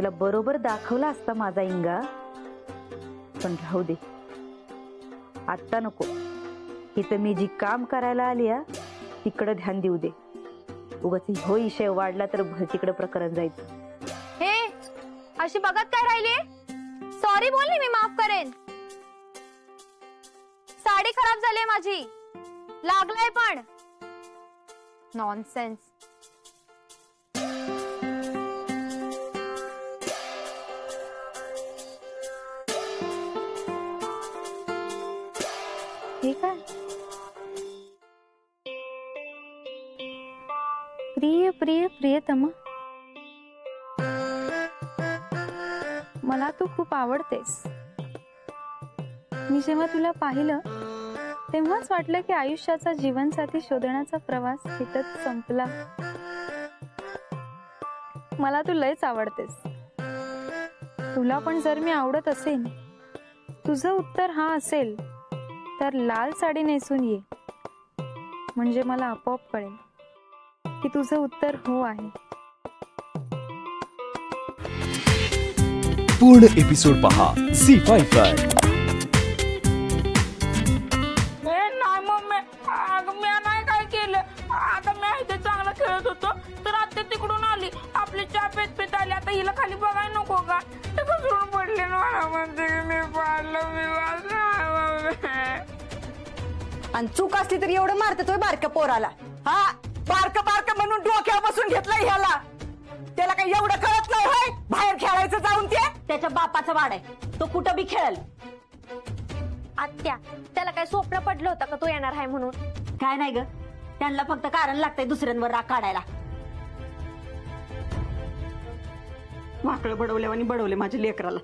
तुला बरोबर दाखवला असता माझा इंगा. पण राहू दे. आत्ता नको. इथं मी जी काम करायला आली तिकडं ध्यान देऊ दे. उगाच हो विषय वाढला तर तिकडं प्रकरण जायचं हे अशी बघत काय राहिली? सॉरी बोलली मी माफ करेन. साडी खराब झाली माझी. लागलंय पण. नॉनसेन्स प्रिय प्रिय प्रियतम. मला तू खूप आवडतेस. मी जेव्हा तुला पाहिलं तेव्हाच वाटलं की आयुष्याचा जीवनसाथी शोधण्याचा प्रवास इथंच संपला. मला तू लयच आवडतेस. तुला पण जर मी आवडत असेल तुझं उत्तर हा असेल तर लाल साडी नेसून ये. म्हणजे मला आपोआप कळेल. की तुझं उत्तर हो आहे. पूर्ण एपिसोड पहा. सी फाईव्ह वर ए नाही मम्मी अगं मी नाही काय केलं. आता मी इथे चांगलं खेळत होतो तर आता तिकडून आली. आपली चहा पेत पेत आली. आता हिला खाली बघायला नको का? ते घसरून पडले ना मला म्हणते की मी पाडलं मी वाचलं मम्मी आणि चूक असली तरी एवढं मारतोय बारक्या पोराला. हा. बारक बारक म्हणून डोक्यावर बसून घेतलंय ह्याला. त्याला काही एवढं कळत नाही होय? बाहेर खेळायचं जाऊन ते? त्याच्या बापाचं वाड आहे. तो कुठं बी खेळल. आत्या त्याला काय स्वप्न पडलं होतं का तू येणार आहे म्हणून? काय नाही ग. त्यांना फक्त कारण लागतंय दुसऱ्यांवर राग काढायला. वाकळ बडवले आणि बडवले माझ्या लेकराला.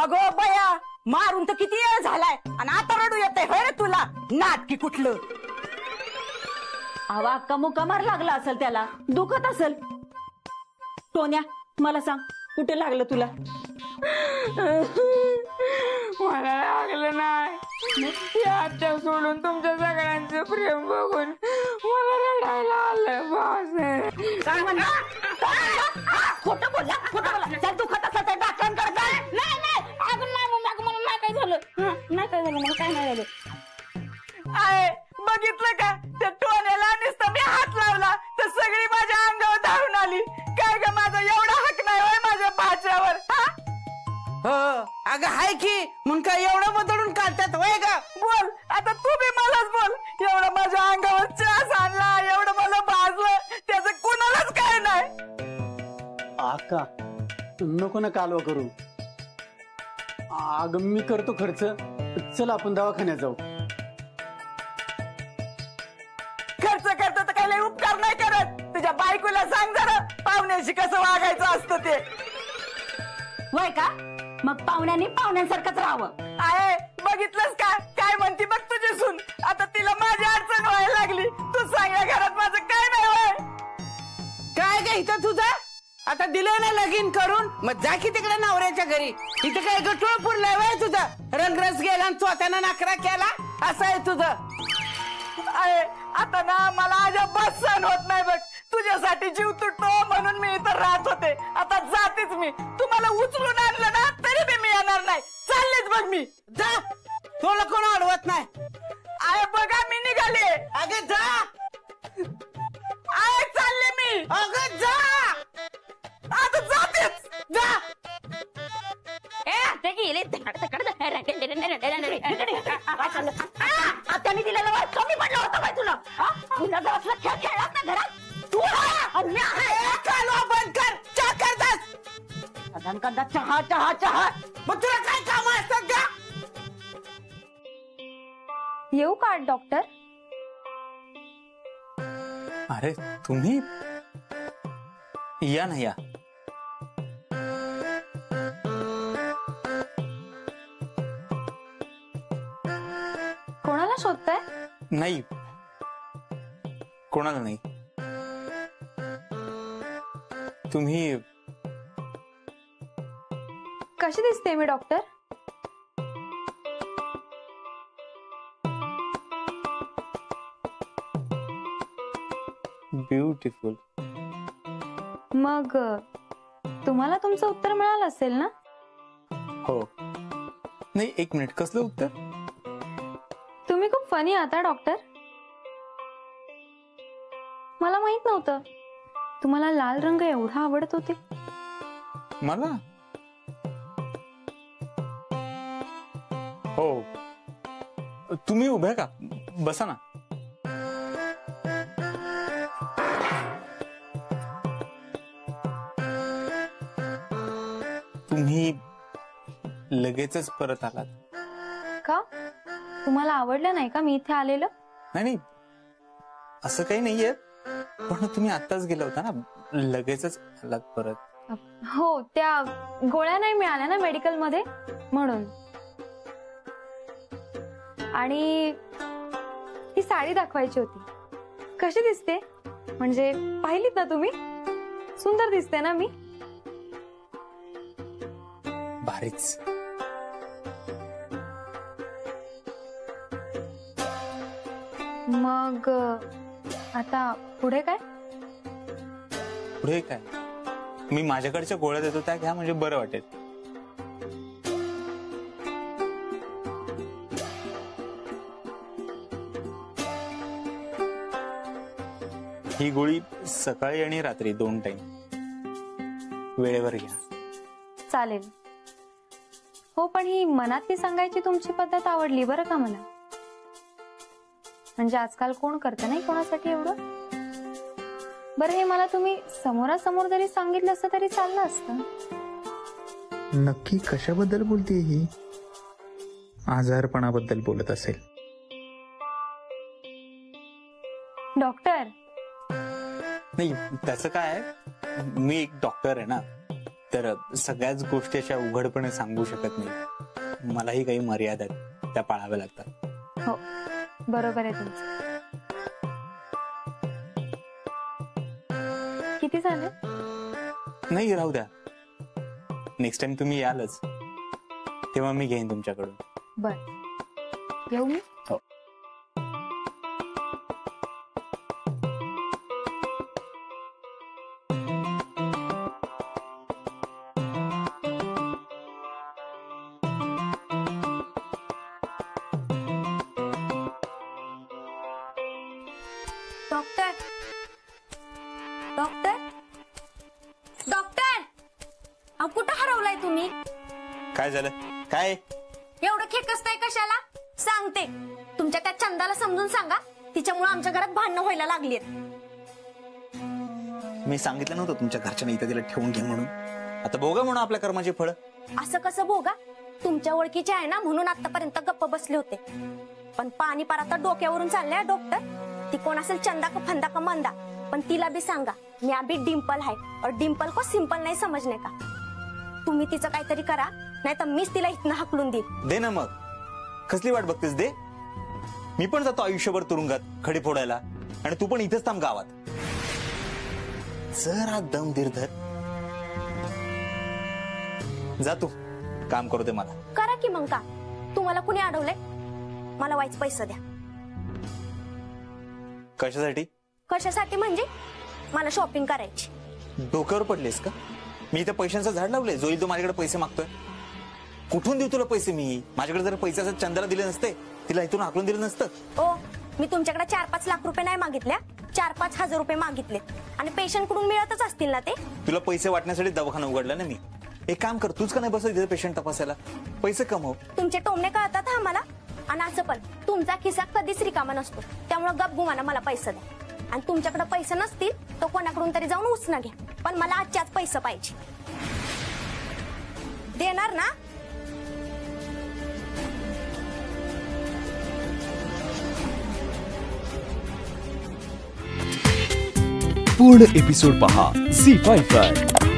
अगो बया मारून तर किती वेळ झालाय? आणि आता रडू येतंय होय रे तुला? नाटकी कुठलं? अवा अक्का मुका मार लागला असेल त्याला. दुखत असेल. टोन्या मला सांग कुठे लागलं तुला? मला लागलं नाही. आत्या सोडून तुमच्या सगळ्यांचं प्रेम बघून मला रडायला आलं बास. काय म्हणला खोटं बोलला खोटं बोलला. दुखत काय बघितलं का? त्या टोण्याला नुसतं मी हात लावला तर सगळी माझ्या अंगावर धावून आली. काय ग माझा एवढा हक नाही होय माझ्या भाच्यावर हा? हो अगं हाय की म्हणून काय एवढं बदलून काढतात वय का बोल आता तू बी मलाच बोल. एवढं माझ्या अंगावर चास आणला एवढं मला भाजलं त्याचं कुणालाच काय नाही. आका नको ना कालवा करू. अग मी करतो खर्च. चल आपण दवाखान्यात जाऊ. खर्च करतो तर काही उपकार नाही करत. तुझ्या बायकोला सांग जरा पाहुण्याशी कसं वागायचं असतं ते. वय का? मग पाहुण्याने पाहुण्यांसारखंच राहावं. आहे बघितलंस का? काय म्हणती बघ तुझी सून आता तिला माझी अडचण व्हायला लागली. तू सांग या घरात माझं आता दिलं ना लगीन करून? मग जा की तिकडे नवऱ्याच्या घरी. इथं काय गटोळ पुरलाय वय तुझा? रंगरस गेला आणि स्वतःनं नाकरा केला? असं आहे तुझं. आहे. आता ना मला अजिबात सहन होत नाही बघ. तुझ्यासाठी जीव तुटतो म्हणून मी इथं राहत होते. आता जातेच मी. तुम्हाला उचलून आणलं ना तरी बी मी येणार नाही. चाललेच बघ मी. जा. तुला कोण अडवत नाही? आहे बघा मी निघाले. अगं जा. आहे चालले मी. अगं कदान कदा चहा चहा चहा मग तुला काय काम असतात का येऊ का डॉक्टर अरे तुम्ही या ना या। कोणाला शोधताय? नाही। कोणाला नाही। तुम्ही कशी दिसते मी डॉक्टर? ब्युटिफुल मग तुम्हाला तुमचं उत्तर मिळालं असेल ना? हो. नाही एक मिनिट. कसलं उत्तर? तुम्ही खूप फनी आता डॉक्टर. मला माहीत नव्हतं. तुम्हाला लाल रंग एवढा आवडत होते. मला? तुम्ही उभ्या का? बसा ना. तुम्ही लगेचच परत आलात. का? तुम्हाला आवडलं नाही का मी इथे आलेलं? नाही नाही. असं काही नाहीये. पण तुम्ही आत्ताच गेला होता ना. लगेचच आलात परत. हो त्या गोळ्या नाही मिळाल्या ना मेडिकलमध्ये म्हणून. आणि ही साडी दाखवायची होती. कशी दिसते? म्हणजे पाहिलीत ना तुम्ही? सुंदर दिसते ना मी? भारीच. मग आता पुढे काय? पुढे काय? मी माझ्याकडच्या गोळ्या देतो त्या घ्या म्हणजे बरं वाटेल. ही गोळी सकाळी आणि रात्री दोन टाइम वेळेवर घ्या. चालेल. हो पण ही मनातली सांगायची तुमची पद्धत आवडली बरं का मला? म्हणजे आजकाल कोण करतं नाही कोणासाठी एवढं? बरं हे मला तुम्ही समोरासमोर जरी सांगितलं असतं तरी चाललं असतं. नक्की कशाबद्दल बोलते ही? आजारपणाबद्दल बोलत असेल. डॉक्टर नाही त्याचं काय आहे मी एक डॉक्टर आहे ना तर सगळ्याच गोष्टी अशा उघडपणे सांगू शकत नाही. मलाही काही मर्यादा आहेत त्या पाळाव्या लागतात. हो बरोबर आहे तुमचं. किती झाले? नाही राहू द्या. नेक्स्ट टाइम तुम्ही यालच तेव्हा मी घेईन तुमच्याकडून. बर. येऊ मी? हो. डॉक्टर. डॉक्टर. डॉक्टर! अहो कुठं हरवलाय तुम्ही? काय झालं? काय? एवढं खेकसताय कशाला? सांगते. तुमच्या त्या चंदाला समजून सांगा. तिच्यामुळे आमच्या घरात भांडणं व्हायला लागलीत मी सांगितलं नव्हतं तुमच्या घरच्या इथं तिला ठेवून घे म्हणून. आता बघा म्हणून आपल्या कर्माची फळ. असं कसं भोगा? तुमच्या ओळखीचे आहे ना म्हणून आतापर्यंत गप्प बसले होते. पण पाणी पार आता डोक्यावरून चाललंय डॉक्टर. ती कोण असेल चंदा का फंदा का मंदा. पण तिला बी सांगा मी अभी डिम्पल आहे और डिम्पल को सिंपल नाही समजणे का? तुम्ही तिचं काहीतरी करा नाही तर मीच तिला इथनं हकलून देईन. दे ना मग. कसली वाट बघतेस दे. मी पण जातो आयुष्यभर तुरुंगात खडे फोडायला. आणि तू पण इथेच थांब गावात. जरा दम धीर धर. जा तू. काम करू दे मला. करा की मग का तुम्हाला कुणी अडवलंय? मला वाईच पैसे द्या. कशासाठी? कशासाठी म्हणजे? मला शॉपिंग करायची. डोक्यावर पडलेस का? मी इथं पैशांचं झाड लावलंय. जोईल तो माझ्याकडे पैसे मागतोय. कुठून देऊ तुला पैसे मी? माझ्याकडे जर पैसे असं चंद्रा दिले नसते तिला इथून हाकलून दिलं नसतं. ओ मी तुमच्याकडे चार पाच लाख रुपये नाही मागितल्या. चार पाच हजार रुपये मागितले. आणि पेशंटकडून मिळतच असतील ना ते? तुला पैसे वाटण्यासाठी दवाखाना उघडला ना मी. एक काम कर तूच का नाही बसत पेशंट तपासायला? पैसे कमव. तुमचे टोमणे कळतात मला आणि असं पण. तुमचा खिसा कधीच रिकामा नसतो. त्यामुळे गप गुमाना मला पैसे द्या. आणि तुमच्याकडे पैसे नसतील तर कोणाकडून तरी जाऊन उचना घ्या. पण मला आजच्याच पैसे पाहिजे. देणार ना? पूर्ण एपिसोड पहा. Zee five.